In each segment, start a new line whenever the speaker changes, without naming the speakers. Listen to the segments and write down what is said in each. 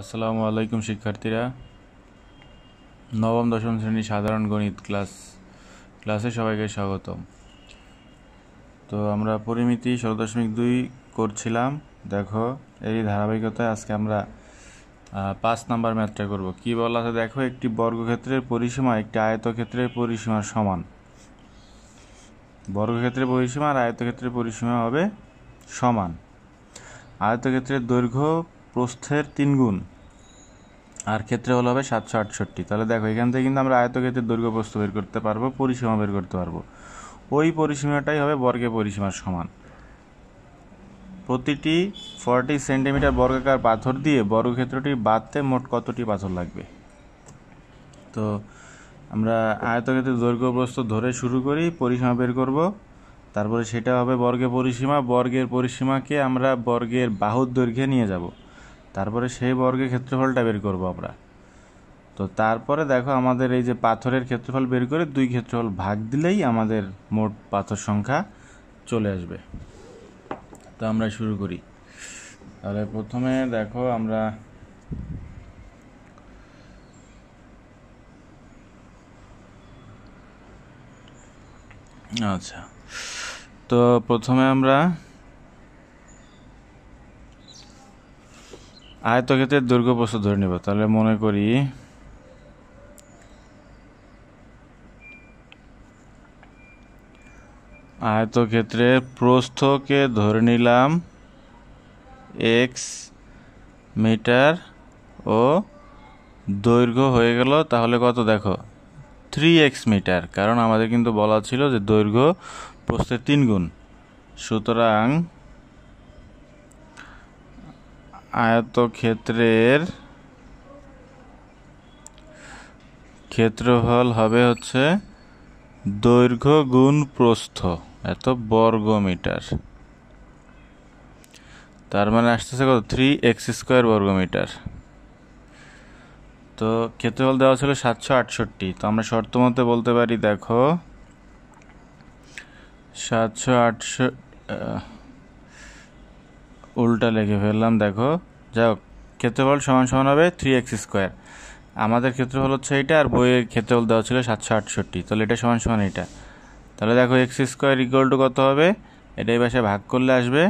আসসালামু আলাইকুম, শিক্ষার্থীরা। নবম, দশম শ্রেণি সাধারণ গণিত ক্লাস, ক্লাসে সবাইকে স্বাগতম। তো আমরা পরিমিতি ষোলো দশমিক দুই করছিলাম। দেখো, এই ধারাবাহিকতায় আজকে আমরা পাঁচ নাম্বার ম্যাথটা করব। কি বলা আছে? দেখো, একটি বর্গক্ষেত্রের পরিসীমা একটি আয়তক্ষেত্রের পরিসীমার সমান। বর্গক্ষেত্রের পরিসীমা আর আয়তক্ষেত্রের পরিসীমা হবে সমান। আয়তক্ষেত্রের দৈর্ঘ্য প্রস্থের তিন গুণ। আর ক্ষেত্রফল হবে সাতশো আটষট্টি। তাহলে দেখো, এখান থেকে কিন্তু আমরা আয়তক্ষেত্রের দৈর্ঘ্য প্রস্থ বের করতে পারব, পরিসীমা বের করতে পারব। ওই পরিসীমাটাই হবে বর্গের পরিসীমার সমান। প্রতিটি ফর্টি সেন্টিমিটার বর্গাকার পাথর দিয়ে বর্গক্ষেত্রটি বাঁধতে মোট কতটি পাথর লাগবে? তো আমরা আয়তক্ষেত্রের দৈর্ঘ্য প্রস্থ ধরে শুরু করি, পরিসীমা বের করব। তারপরে সেটা হবে বর্গের পরিসীমা। বর্গের পরিসীমাকে আমরা বর্গের বাহুর দৈর্ঘ্যে নিয়ে যাব। তারপরে সেই বর্গের ক্ষেত্রফলটা বের করব আমরা। তো তারপরে দেখো আমাদের এই যে পাথরের ক্ষেত্রফল বের করে দুই ক্ষেত্রফল ভাগ দিলেই আমাদের মোট পাথর সংখ্যা চলে আসবে। তো আমরা শুরু করি। তাহলে প্রথমে দেখো আমরা আচ্ছা। তো প্রথমে আমরা আয়তক্ষেত্রের দৈর্ঘ্য প্রস্থ ধরে নেব। তাহলে মনে করি আয়তক্ষেত্রের প্রস্থকে ধরে নিলাম এক্স মিটার ও দৈর্ঘ্য হয়ে গেল। তাহলে কত দেখো? Three x metre. কারণ আমাদের কিন্তু বলা ছিল যে দৈর্ঘ্য প্রস্থের তিন গুণ সুতরাং আয়তক্ষেত্রের ক্ষেত্রফল হবে হচ্ছে দৈর্ঘ্য গুণ প্রস্থ, এত বর্গ মিটার তার মানে আসতেছে কত? থ্রি এক্স স্কোয়ার বর্গ মিটার তো ক্ষেত্রফল দেওয়া ছিল সাতশো আটষট্টি। তো আমরা শর্ত মতে বলতে পারি, দেখো, সাতশো আটশো উল্টা লিখে ফেললাম, দেখো। যাই হোক ক্ষেত্রফল সমান সমান হবে থ্রি এক্স স্কোয়ার আমাদের ক্ষেত্রফল হচ্ছে এইটা, আর বইয়ের ক্ষেত্রফল দেওয়া ছিল সাতশো আটষট্টি। তাহলে এটা সমান সমান এটা তাহলে দেখো এক্স স্কোয়ার ইকুয়াল টু কত হবে? এটা এই পাশে ভাগ করলে আসবে।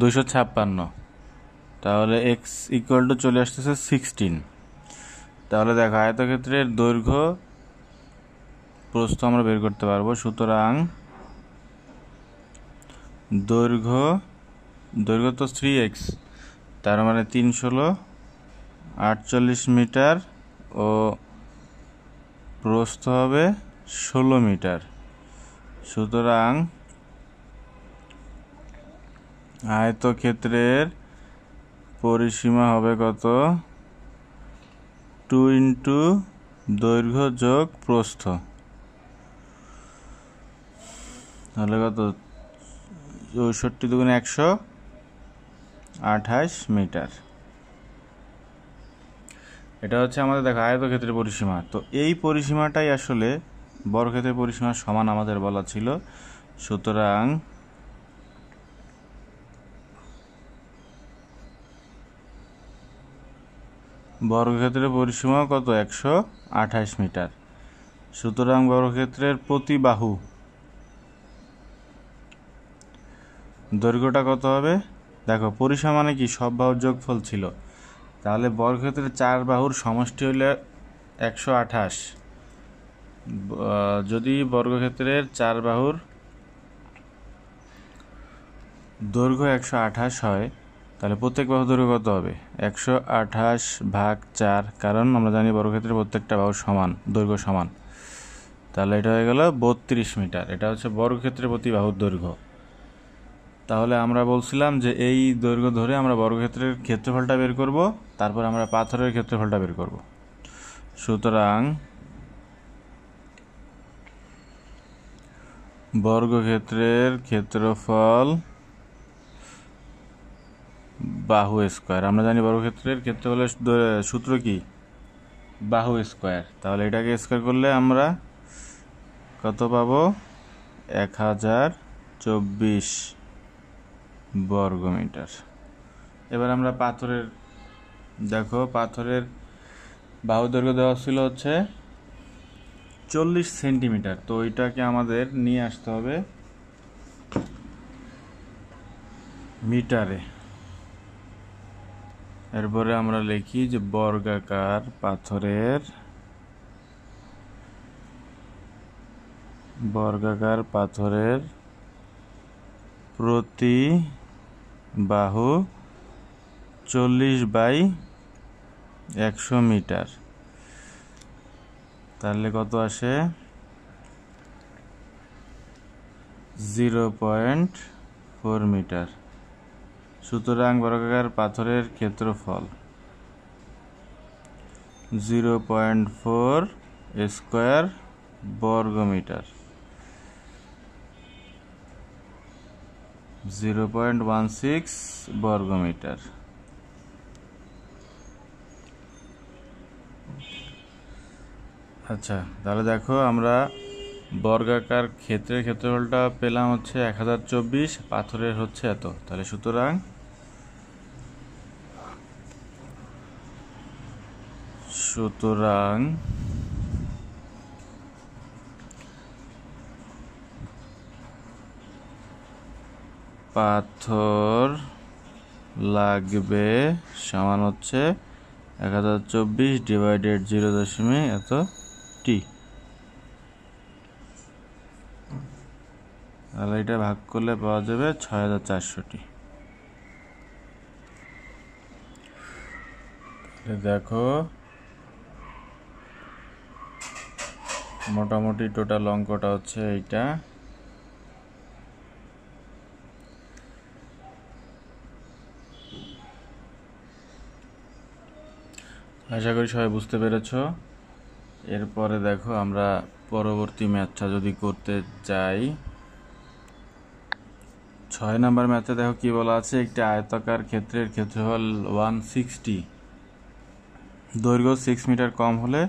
দুশো ছাপ্পান্ন। তাহলে এক্স ইকুয়াল টু চলে আসতেছে সিক্সটিন তাহলে দেখো, আয়তক্ষেত্রের দৈর্ঘ্য প্রস্থ আমরা বের করতে পারব। সুতরাং দৈর্ঘ্য দৈর্ঘ্য তো থ্রি এক্স তার মানে তিন ষোলো, আটচল্লিশ মিটার ও প্রস্থ হবে ষোলো মিটার। সুতরাং আয়তক্ষেত্রের পরিসীমা হবে কত? টু ইন্টু দৈর্ঘ্য যোগ প্রস্থ। তাহলে কত? চৌষট্টি দুগুণে একশো আঠাশ মিটার। এটা হচ্ছে আমাদের দেখো আয়তক্ষেত্রের পরিসীমা। তো এই পরিসীমাটাই আসলে বর্গক্ষেত্রের পরিসীমার সমান আমাদের বলা ছিল। সুতরাং বর্গক্ষেত্রের পরিসীমা কত? একশো আঠাশ মিটার। সুতরাং বর্গক্ষেত্রের প্রতি বাহু দৈর্ঘ্যটা কত হবে? দেখো পরিসীমা মানে কি? সব বাহুর যোগফল ছিল। তাহলে বর্গক্ষেত্রের চার বাহুর সমষ্টি হলে একশো আঠাশ। যদি বর্গক্ষেত্রের চার বাহুর দৈর্ঘ্য একশো আঠাশ হয়, তাহলে প্রত্যেক বাহু দৈর্ঘ্য কত হবে? একশো আঠাশ ভাগ চার, কারণ আমরা জানি বর্গক্ষেত্রের প্রত্যেকটা বাহু সমান, দৈর্ঘ্য সমান। তাহলে এটা হয়ে গেল বত্রিশ মিটার। এটা হচ্ছে বর্গক্ষেত্রের প্রতি বাহুর দৈর্ঘ্য। তাহলে আমরা বলছিলাম যে এই দৈর্ঘ্য ধরে আমরা বর্গক্ষেত্রের ক্ষেত্রফলটা বের করব, তারপর আমরা পাথরের ক্ষেত্রফলটা বের করব। সুতরাং বর্গক্ষেত্রের ক্ষেত্রফল বাহু স্কোয়ার। আমরা জানি বর্গক্ষেত্রের ক্ষেত্রফলের সূত্র কি? বাহু স্কোয়ার। তাহলে এটাকে স্কোয়ার করলে আমরা কত পাবো? এক হাজার চব্বিশ। বর্গ মিটার এবার আমরা পাথরের, দেখো পাথরের বাহু দৈর্ঘ্য দেওয়া ছিল হচ্ছে চল্লিশ সেন্টিমিটার। তো ওইটাকে আমাদের নিয়ে আসতে হবে মিটারে। এরপরে আমরা লিখি যে বর্গাকার পাথরের বর্গাকার পাথরের প্রতি বাহু চল্লিশ বাই একশো মিটার। তাহলে কত আসে? Zero point four metre. সুতরাং বর্গাকার পাথরের ক্ষেত্রফল জিরো পয়েন্ট ফোর স্কোয়ার বর্গ জিরো পয়েন্ট ওয়ান সিক্স বর্গ মিটার আচ্ছা তাহলে দেখো আমরা বর্গাকার ক্ষেত্রের ক্ষেত্রফলটা পেলাম হচ্ছে এক হাজার চব্বিশ, পাথরের হচ্ছে এত। তাহলে সুতরাং সুতরাং পাথর লাগবে, সমান হচ্ছে এক হাজার চব্বিশ ডিভাইডেড জিরো দশমিক এত টি। তাহলে এটা ভাগ করলে পাওয়া যাবে ছয় হাজার চারশোটি। দেখো, মোটামুটি টোটাল অঙ্কটা হচ্ছে এইটা। আশা করি সবাই বুঝতে পেরেছ। এরপরে দেখো আমরা পরবর্তী ম্যাচটা যদি করতে যাই। ছয় নম্বর ম্যাচে দেখো কি বলা আছে, একটি আয়তাকার ক্ষেত্রের ক্ষেত্রফল ওয়ান সিক্সটি দৈর্ঘ্য সিক্স মিটার কম হলে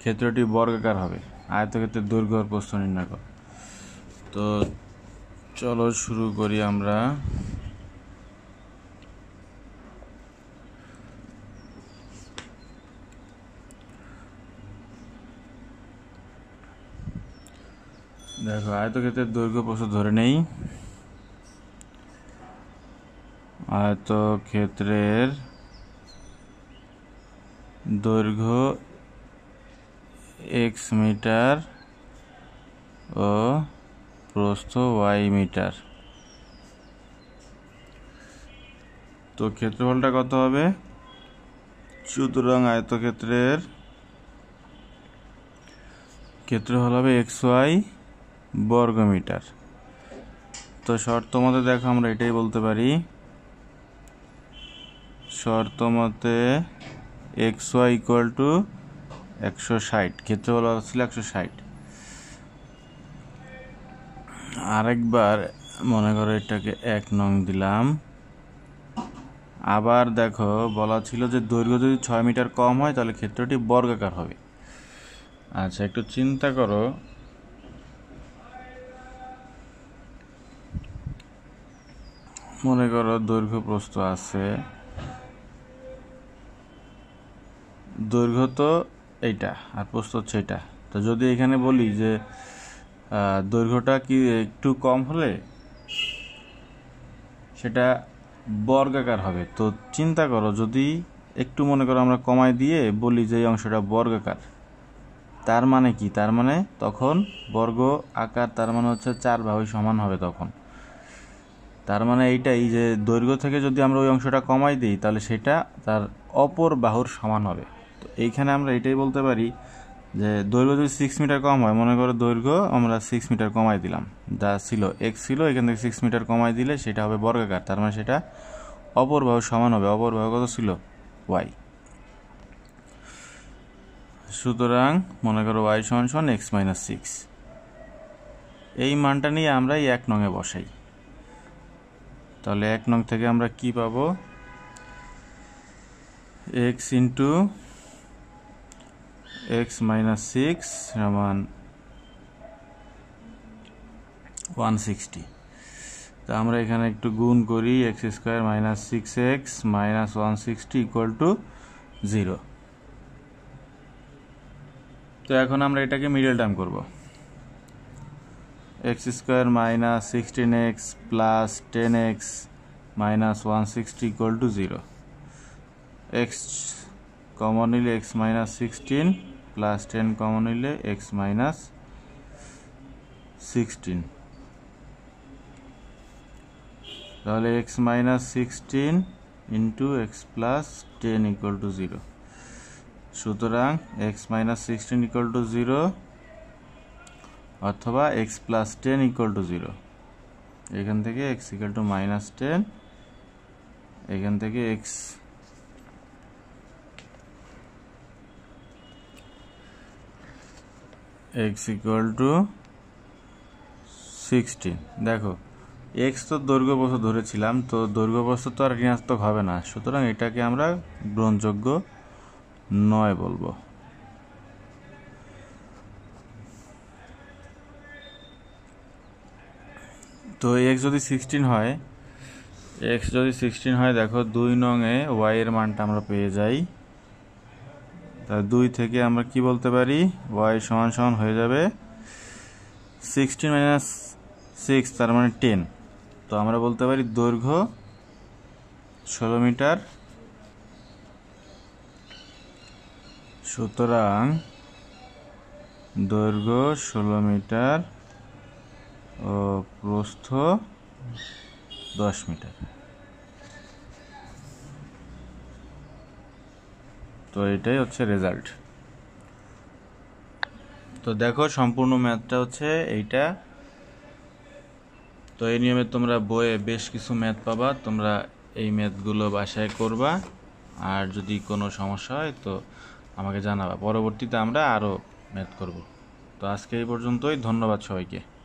ক্ষেত্রটি বর্গাকার হবে। আয়তক্ষেত্রের দৈর্ঘ্য প্রস্থ নির্ণয় কর। তো চলো শুরু করি আমরা। দেখো, আয়তক্ষেত্রের দৈর্ঘ্য প্রস্থ ধরে নেই। আয়তক্ষেত্রের দৈর্ঘ্য এক্স মিটার ও প্রস্থ ওয়াই মিটার। তো ক্ষেত্রফলটা কত হবে? সুতরাং আয়তক্ষেত্রের ক্ষেত্রফল হবে এক্স ওয়াই বর্গ মিটার তো শর্ত মতে দেখো আমরা এটাই বলতে পারি। শর্ত মতে এক্স ওয়াই ইকুয়াল টু একশো ষাট ক্ষেত্রফল ছিল একশো ষাট। আরেকবার মনে করো এটাকে এক নং দিলাম। আবার দেখো বলা ছিল যে দৈর্ঘ্য যদি ছয় মিটার কম হয় তাহলে ক্ষেত্রটি বর্গাকার হবে। আচ্ছা একটু চিন্তা করো। মনে করো দৈর্ঘ্য প্রস্থ আছে। দৈর্ঘ্য তো এইটা আর প্রস্থ হচ্ছে এটা। তো যদি এখানে বলি যে দৈর্ঘ্যটা কি একটু কম হলে সেটা বর্গাকার হবে। তো চিন্তা করো যদি একটু মনে করো আমরা কমাই দিয়ে বলি যে এই অংশটা বর্গাকার, তার মানে কি? তার মানে তখন বর্গ আকার তার মানে হচ্ছে চার বাহু সমান হবে তখন। তার মানে এইটাই যে দৈর্ঘ্য থেকে যদি আমরা ওই অংশটা কমাই দিই, তাহলে সেটা তার অপর বাহুর সমান হবে। তো এইখানে আমরা এটাই বলতে পারি যে দৈর্ঘ্য যদি সিক্স মিটার কম হয়, মনে করো দৈর্ঘ্য আমরা সিক্স মিটার কমাই দিলাম। যা ছিল এক্স ছিল, এখান থেকে সিক্স মিটার কমাই দিলে সেটা হবে বর্গাকার, তার মানে সেটা অপর বাহু সমান হবে। অপর বাহু কত ছিল? ওয়াই সুতরাং মনে করো ওয়াই সমান সমান এক্স মাইনাস সিক্স এই মানটা নিয়ে আমরা এই এক নঙে বসাই। তাহলে এক নং থেকে আমরা কি পাবো? X into x minus six সমান ওয়ান সিক্সটি তো আমরা এখানে একটু গুণ করি x square minus six x minus one sixty equal to zero তো এখন আমরা এটাকে মিডল টার্ম করব। X square minus sixteen x plus ten x minus one sixty equal to zero. X common নিলে x minus sixteen plus ten common নিলে x minus sixteen. তাহলে x minus sixteen into x plus ten equal to zero. সুতরাং x minus sixteen equal to zero অথবা x plus ten equal to zero এখান থেকে x equal to minus ten এখান থেকে x x equal to sixteen দেখো x তো দৈর্ঘ্য বস্তু ধরেছিলাম, তো দৈর্ঘ্য বস্তু তো আর ঋণাত্মক হবে না। সুতরাং এটাকে আমরা গ্রহণযোগ্য নয় বলব। তো এক্স যদি সিক্সটিন হয়, এক্স যদি সিক্সটিন হয়, দেখো দুই নংয়ে ওয়াই এর মানটা আমরা পেয়ে যাই। তা দুই থেকে আমরা কি বলতে পারি? ওয়াই সমান সমান হয়ে যাবে সিক্সটিন মাইনাস সিক্স, তার মানে টেন। তো আমরা বলতে পারি দৈর্ঘ্য ষোলো মিটার। সুতরাং দৈর্ঘ্য ষোলো মিটার প্রস্থ দশ মিটার। তো এটাই হচ্ছে রেজাল্ট তো দেখো, সম্পূর্ণ ম্যাথটা হচ্ছে এইটা। তো এই নিয়মে তোমরা বইয়ে বেশ কিছু ম্যাথ পাবা, তোমরা এই ম্যাথগুলো বাসায় করবা। আর যদি কোনো সমস্যা হয়, তো আমাকে জানাবা। পরবর্তীতে আমরা আরও ম্যাথ করব। তো আজকে এই পর্যন্তই, ধন্যবাদ সবাইকে।